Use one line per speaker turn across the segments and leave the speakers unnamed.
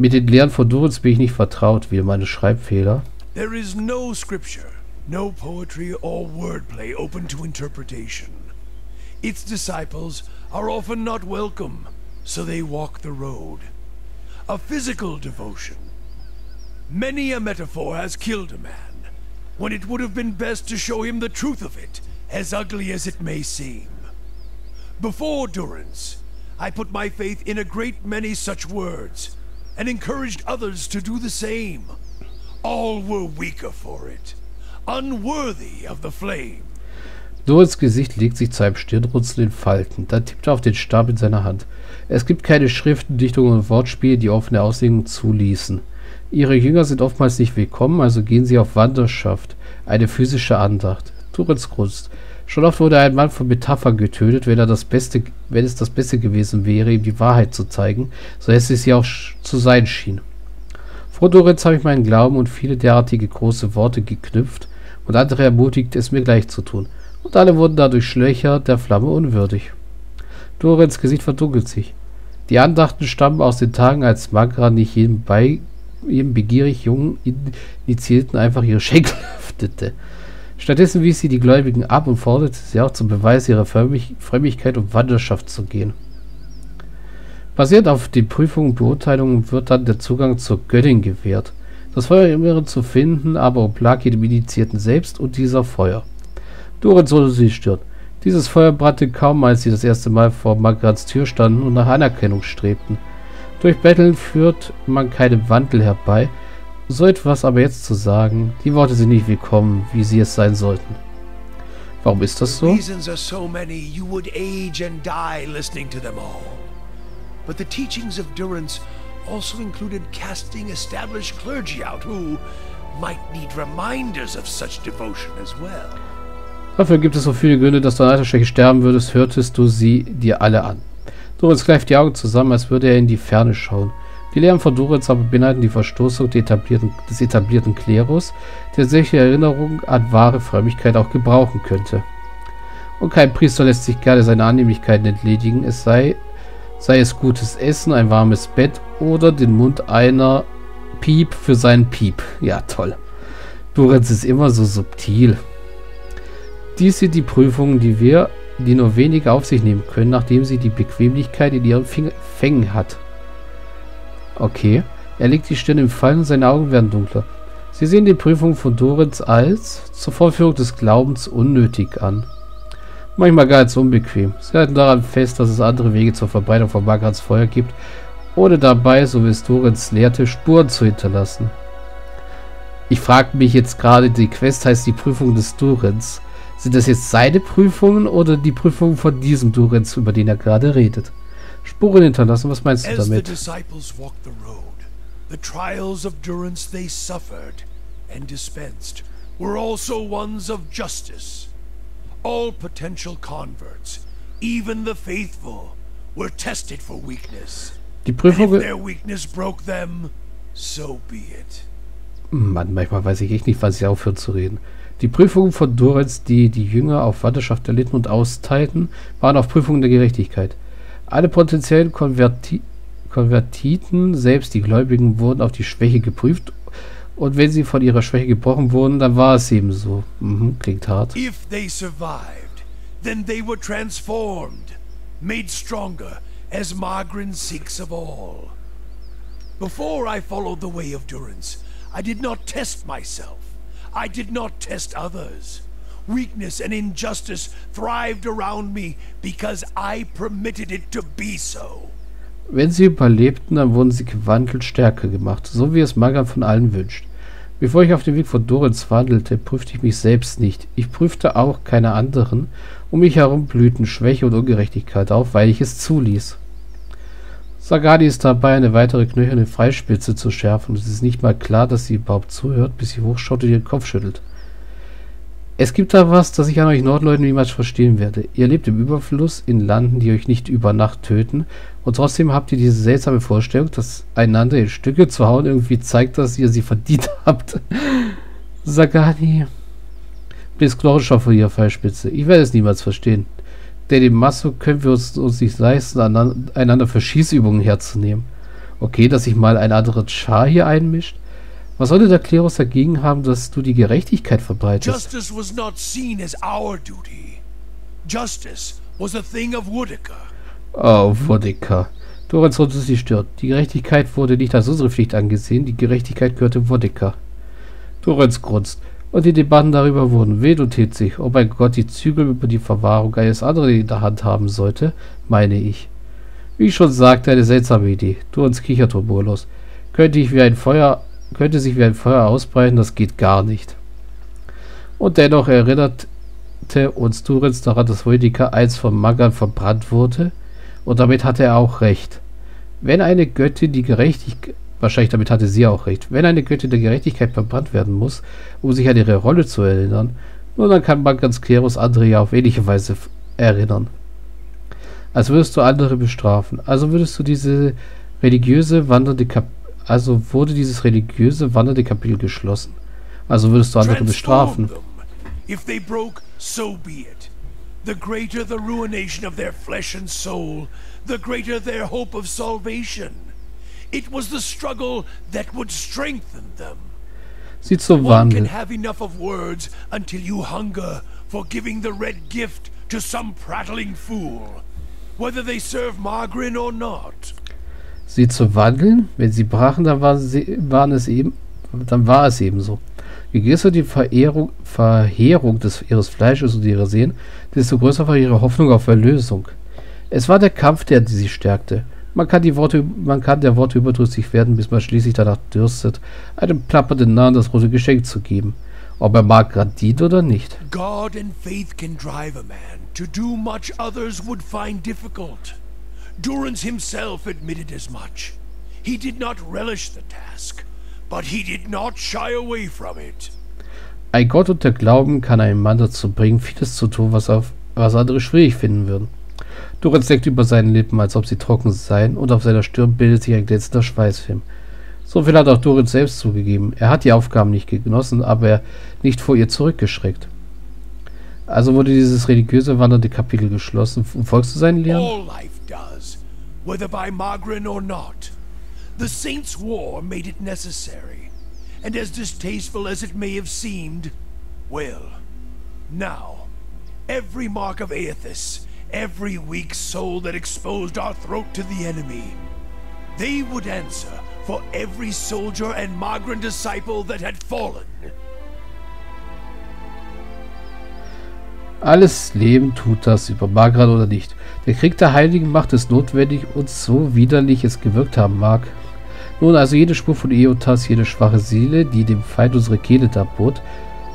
Mit den Lehren von bin ich nicht vertraut, wie meine Schreibfehler.
There is no scripture, no poetry or wordplay open to interpretation. Its disciples are often not welcome, so they walk the road. A physical devotion. Many a metaphor has killed a man, when it would have been best to show him the truth of it, as ugly as it may seem. Before Durance, I put my faith in a great many such words, and encouraged others to do the same. All were weaker for it, unworthy of the flame.
Dorins Gesicht legt sich zu einem Stirnrunzeln in Falten. Dann tippt er auf den Stab in seiner Hand. Es gibt keine Schriften, Dichtungen und Wortspiele, die offene Auslegung zuließen. Ihre Jünger sind oftmals nicht willkommen, also gehen sie auf Wanderschaft, eine physische Andacht. Turins Kunst. Schon oft wurde ein Mann von Metaphern getötet, wenn, er das Beste, wenn es das Beste gewesen wäre, ihm die Wahrheit zu zeigen, so es sie auch zu sein schien. Vor Doritz habe ich meinen Glauben und viele derartige große Worte geknüpft und andere ermutigt, es mir gleich zu tun. Und alle wurden dadurch Schlöcher der Flamme unwürdig. Dorens Gesicht verdunkelt sich. Die Andachten stammen aus den Tagen, als Magra nicht jedem, bei, jedem begierig jungen Initiierten einfach ihre Schenkel öffnete. Stattdessen wies sie die Gläubigen ab und forderte sie auch zum Beweis ihrer Frömmigkeit und Wanderschaft zu gehen. Basierend auf den Prüfungen und Beurteilungen wird dann der Zugang zur Göttin gewährt. Das Feuer im Inneren zu finden, aber oblag jedem Initiierten selbst und dieser Feuer. Dorit sollte sie stirbt. Dieses Feuer brannte kaum, als sie das erste Mal vor Margrats Tür standen und nach Anerkennung strebten. Durch Betteln führt man keinen Wandel herbei, so etwas aber jetzt zu sagen, die Worte sind nicht willkommen, wie sie es sein sollten. Warum ist das so?
But the teachings of Durance also included casting established clergy out who might need reminders of such devotion as well.
Dafür gibt es so viele Gründe, dass du an Altersschwäche sterben würdest, hörtest du sie dir alle an. Durance kneift die Augen zusammen, als würde er in die Ferne schauen. Die Lehren von Doritz aber beinhalten die Verstoßung etablierten, des etablierten Klerus, der solche Erinnerungen an wahre Frömmigkeit auch gebrauchen könnte. Und kein Priester lässt sich gerne seine Annehmlichkeiten entledigen, es sei, sei es gutes Essen, ein warmes Bett oder den Mund einer Piep für seinen Piep. Ja, toll. Doritz ist immer so subtil. Dies sind die Prüfungen, die wir, die nur wenige auf sich nehmen können, nachdem sie die Bequemlichkeit in ihren Fängen hat. Okay. Er legt die Stirn im Fallen und seine Augen werden dunkler. Sie sehen die Prüfung von Doritz als zur Vollführung des Glaubens unnötig an. Manchmal gar als unbequem. Sie halten daran fest, dass es andere Wege zur Verbreitung von Magrats Feuer gibt, ohne dabei, so wie es Doritz lehrte, Spuren zu hinterlassen. Ich frage mich jetzt gerade, die Quest heißt die Prüfung des Durens. Sind das jetzt seine Prüfungen oder die Prüfungen von diesem Durens, über den er gerade redet? Spuren hinterlassen. Was meinst du damit?
The trials of durance they suffered and dispensed were also ones of justice. All potential converts, even the faithful, were tested for weakness.
Die Prüfung.
if their weakness broke them, so be it.
Mann, manchmal weiß ich echt nicht, was ich aufhören zu reden. Die Prüfungen von Doritz, die die Jünger auf Wanderschaft erlitten und austeilten, waren auf Prüfungen der Gerechtigkeit. Alle potenziellen Konverti Konvertiten, selbst die Gläubigen, wurden auf die Schwäche geprüft. Und wenn sie von ihrer Schwäche gebrochen wurden, dann war es eben so. Mhm, klingt hart.
If they survived, then they were transformed, made stronger, as Margrin seeks of all. Before I followed the way of durance, I did not test myself. I did not test others. Weakness and injustice thrived around me because I permitted it to be so.
Wenn sie überlebten, dann wurden sie gewandelt stärker gemacht, so wie es Magan von allen wünscht. Bevor ich auf dem Weg von Doritz wandelte, prüfte ich mich selbst nicht. Ich prüfte auch keine anderen. Um mich herum blühten Schwäche und Ungerechtigkeit auf, weil ich es zuließ. Sagadi ist dabei, eine weitere knöcherne Freispitze zu schärfen und es ist nicht mal klar, dass sie überhaupt zuhört, bis sie hochschaut und ihren Kopf schüttelt. Es gibt da was, das ich an euch Nordleuten niemals verstehen werde. Ihr lebt im Überfluss in Landen, die euch nicht über Nacht töten. Und trotzdem habt ihr diese seltsame Vorstellung, dass einander in Stücke zu hauen irgendwie zeigt, dass ihr sie verdient habt. Sagani. Blitzknochenschaft für ihre Pfeilspitze. Ich werde es niemals verstehen. Denn im Masso können wir uns, uns nicht leisten, einander für Schießübungen herzunehmen. Okay, dass sich mal ein anderer Char hier einmischt. Was sollte der Klerus dagegen haben, dass du die Gerechtigkeit verbreitest?
Justice was not seen as our duty. Justice was a thing of Woodica.
Oh, Wodika. Doran's rundet sich stört. Die Gerechtigkeit wurde nicht als unsere Pflicht angesehen. Die Gerechtigkeit gehörte Wodika. Doran's grunzt. Und die Debatten darüber wurden wild und hitzig. Ob ein Gott die Zügel über die Verwahrung eines anderen in der Hand haben sollte, meine ich. Wie ich schon sagte, eine seltsame Idee. Doran's kichert humorlos. Könnte ich wie ein Feuer könnte sich wie ein Feuer ausbreiten, das geht gar nicht. Und dennoch erinnerte uns Turenz daran, dass Rüdiger einst von Magan verbrannt wurde, und damit hatte er auch recht. Wenn eine Göttin die Gerechtigkeit, wahrscheinlich damit hatte sie auch recht, wenn eine Göttin der Gerechtigkeit verbrannt werden muss, um sich an ihre Rolle zu erinnern, nur dann kann Magans Klerus andere ja auf ähnliche Weise erinnern. Als würdest du andere bestrafen. Also würdest du diese religiöse wandernde Kap also wurde dieses religiöse wandernde Kapitel geschlossen. Also würdest du andere bestrafen.
If they broke, so be it. The greater the ruination of their flesh and soul, the greater their hope of salvation. It was the struggle that would strengthen them.
Sie zu
One can
wandeln.
have enough of words until you hunger for giving the red gift to some prattling fool, whether they serve Margrin or not.
Sie zu wandeln? Wenn sie brachen, dann waren, sie, waren es eben, dann war es eben so. Je größer die Verehrung, Verheerung des, ihres Fleisches und ihrer Seelen, desto größer war ihre Hoffnung auf Erlösung. Es war der Kampf, der sie stärkte. Man kann, die Worte, man kann der Worte überdrüssig werden, bis man schließlich danach dürstet, einem plappernden Narren das rote Geschenk zu geben. Ob er mag grad dient oder nicht.
God and faith can drive a man to do much others would find difficult. Durance himself admitted as much. He did not relish the task, but he did not shy away from it.
Ein Gott und der Glauben kann einen Mann dazu bringen, vieles zu tun, was, auf, was andere schwierig finden würden. Doritz deckt über seinen Lippen, als ob sie trocken seien, und auf seiner Stirn bildet sich ein glänzender Schweißfilm. So viel hat auch Doritz selbst zugegeben. Er hat die Aufgaben nicht genossen, aber er nicht vor ihr zurückgeschreckt. Also wurde dieses religiöse wandernde Kapitel geschlossen. Folgst du seinen Lehren?
All life does, whether by Magrin or not. The Saints' War made it necessary, and as distasteful as it may have seemed, well, now, every mark of Aethys, every weak soul that exposed our throat to the enemy, they would answer for every soldier and Magrin disciple that had fallen.
Alles Leben tut das, über Magran oder nicht. Der Krieg der Heiligen macht es notwendig und so widerlich es gewirkt haben mag. Nun also jede Spur von Eotas, jede schwache Seele, die dem Feind unsere Kehle darbot,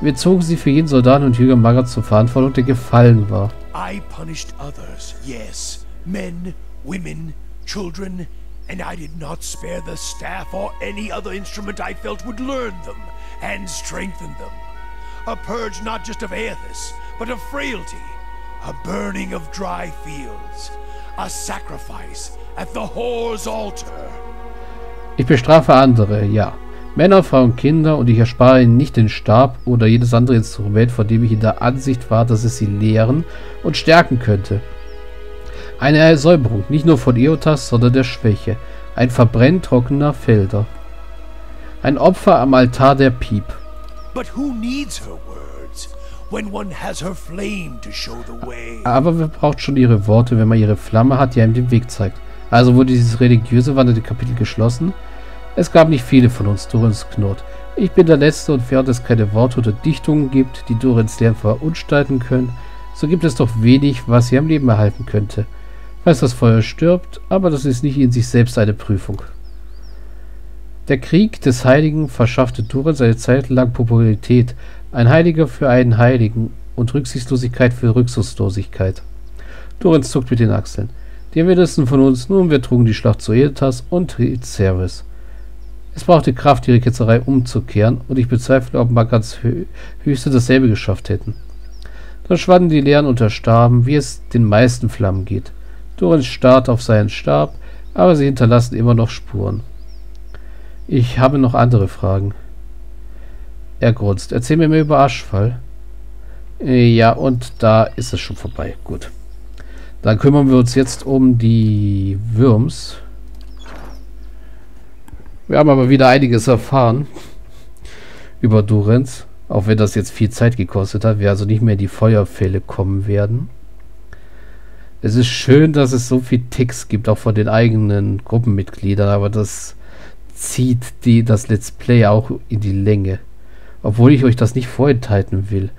wir zogen sie für jeden Soldaten und Jünger Magrans zur Verantwortung, der gefallen war.
I punished others, yes. Men, women, children, and I did not spare the staff or any other instrument I felt would learn them and strengthen them. A purge not just of Aethys, but of frailty. A burning of dry fields. A sacrifice at the whore's altar.
Ich bestrafe andere, ja. Männer, Frauen, Kinder und ich erspare ihnen nicht den Stab oder jedes andere Instrument, von dem ich in der Ansicht war, dass es sie lehren und stärken könnte. Eine Ersäuberung, nicht nur von Eotas, sondern der Schwäche. Ein Verbrennen trockener Felder. Ein Opfer am Altar der Piep.
But who needs her words
Aber wer braucht schon ihre Worte, wenn man ihre Flamme hat, die einem den Weg zeigt? Also wurde dieses religiöse wandernde Kapitel geschlossen? Es gab nicht viele von uns, Dorins knurrt. Ich bin der Letzte und während es keine Worte oder Dichtungen gibt, die Dorins Lärm verunstalten können, so gibt es doch wenig, was sie am Leben erhalten könnte. Falls das Feuer stirbt, aber das ist nicht in sich selbst eine Prüfung. Der Krieg des Heiligen verschaffte Dorins eine Zeit lang Popularität, ein Heiliger für einen Heiligen und Rücksichtslosigkeit für Rücksichtslosigkeit. Dorins zuckt mit den Achseln. Die wenigsten von uns, nun wir trugen die Schlacht zu Etas und Service. Es brauchte Kraft, ihre Ketzerei umzukehren, und ich bezweifle, ob Magats Hö Höchste dasselbe geschafft hätten. Dann schwanden die Lehren und erstarben, wie es den meisten Flammen geht. Dorin starrt auf seinen Stab, aber sie hinterlassen immer noch Spuren. Ich habe noch andere Fragen. Er grunzt. Erzähl mir mehr über Aschfall. Äh, Ja, und da ist es schon vorbei. Gut. Dann kümmern wir uns jetzt um die Würms. Wir haben aber wieder einiges erfahren über Durenz. Auch wenn das jetzt viel Zeit gekostet hat. Wir also nicht mehr in die Feuerfälle kommen werden. Es ist schön, dass es so viel Ticks gibt, auch von den eigenen Gruppenmitgliedern. Aber das zieht die, das Let's Play auch in die Länge. Obwohl ich euch das nicht vorenthalten will.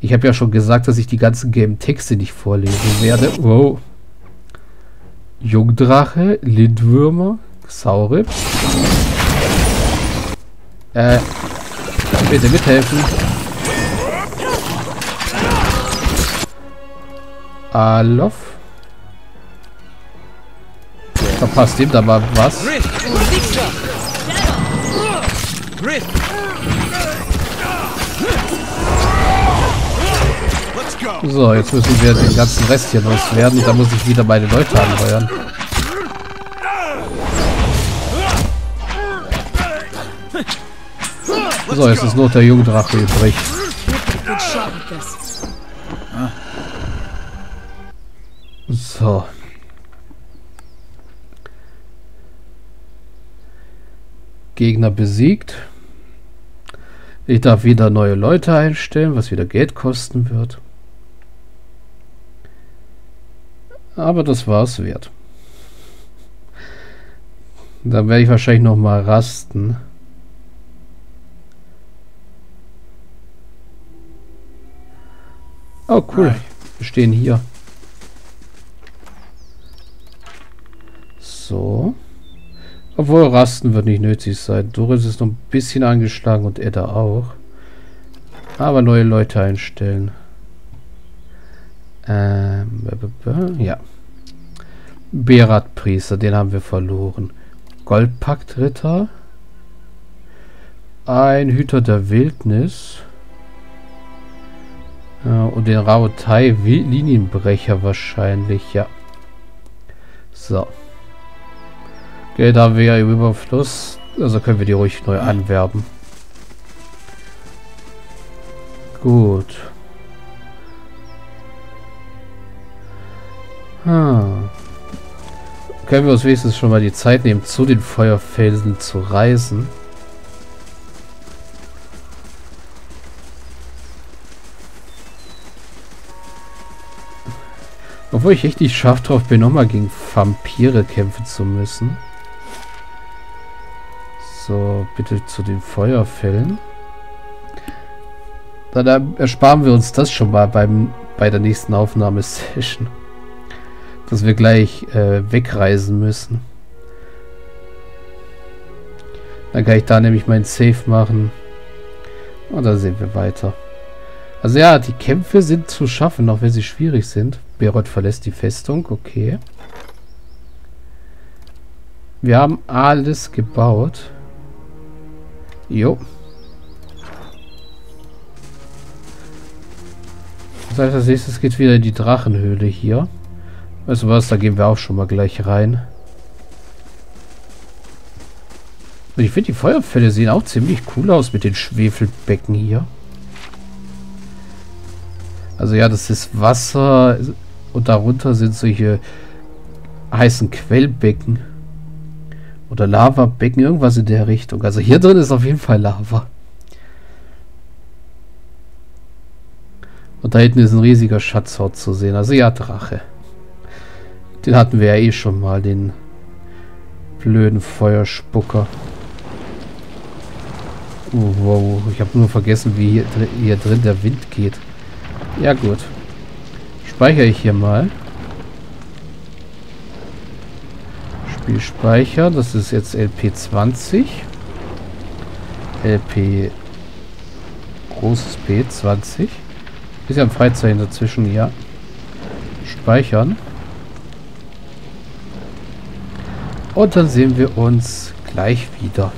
Ich habe ja schon gesagt, dass ich die ganzen Game-Texte nicht vorlesen werde. Wow. Jungdrache, Lindwürmer, Saurips. Äh, bitte mithelfen. Alof. Verpasst ihm da mal was. So, jetzt müssen wir den ganzen Rest hier loswerden. Da muss ich wieder meine Leute anheuern. So, jetzt ist nur der Jungdrache übrig. So. Gegner besiegt. Ich darf wieder neue Leute einstellen, was wieder Geld kosten wird. Aber das war es wert. Dann werde ich wahrscheinlich noch mal rasten. Oh, cool. Wir stehen hier. So. Obwohl Rasten wird nicht nötig sein. Doris ist noch ein bisschen angeschlagen und Edda auch. Aber neue Leute einstellen. Ähm, ja. Berat Priester, den haben wir verloren. Goldpakt Ritter. Ein Hüter der Wildnis. Ja, und den Raotai Linienbrecher wahrscheinlich, ja. So. Geld haben wir ja im Überfluss. Also können wir die ruhig neu anwerben. Gut. Hm. Können wir uns wenigstens schon mal die Zeit nehmen, zu den Feuerfelsen zu reisen. Obwohl ich echt nicht scharf drauf bin, nochmal gegen Vampire kämpfen zu müssen. So, bitte zu den Feuerfällen. Dann ersparen wir uns das schon mal beim, bei der nächsten Aufnahmesession. Dass wir gleich äh, wegreisen müssen. Dann kann ich da nämlich mein Safe machen. Und dann sehen wir weiter. Also ja, die Kämpfe sind zu schaffen, auch wenn sie schwierig sind. Beroth verlässt die Festung, okay. Wir haben alles gebaut. Jo. Das heißt, als nächstes geht wieder in die Drachenhöhle hier. Weißt du was, da gehen wir auch schon mal gleich rein. Ich finde, die Feuerfälle sehen auch ziemlich cool aus mit den Schwefelbecken hier. Also ja, das ist Wasser und darunter sind solche heißen Quellbecken. Oder Lavabecken, irgendwas in der Richtung. Also hier drin ist auf jeden Fall Lava. Und da hinten ist ein riesiger Schatzhort zu sehen. Also ja, Drache. Den hatten wir ja eh schon mal, den blöden Feuerspucker. Oh, wow, ich habe nur vergessen, wie hier, hier drin der Wind geht. Ja gut. Speichere ich hier mal. Spiel speichern. Das ist jetzt LP20. LP großes P20. Ist ja ein Freizeichen dazwischen, ja. Speichern. Und dann sehen wir uns gleich wieder.